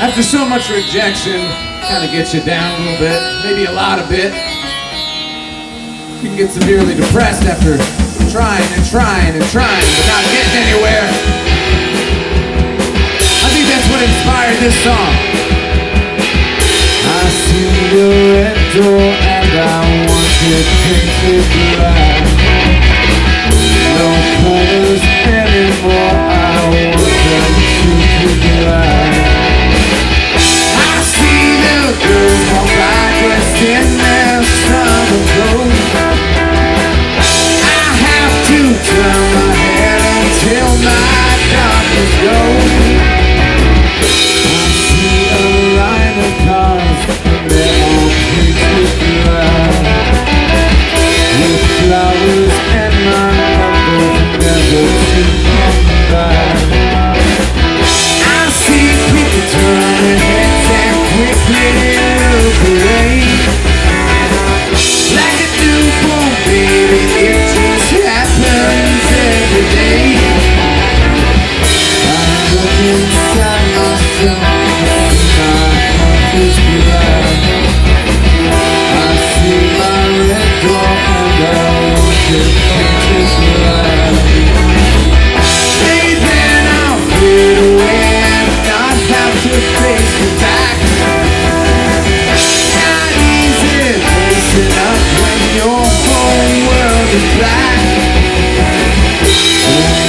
After so much rejection, kind of gets you down a little bit, maybe a lot of bit. You can get severely depressed after trying and trying and trying, but not getting anywhere. I think that's what inspired this song. I see your red door and I want to paint it black. Oh, Yeah.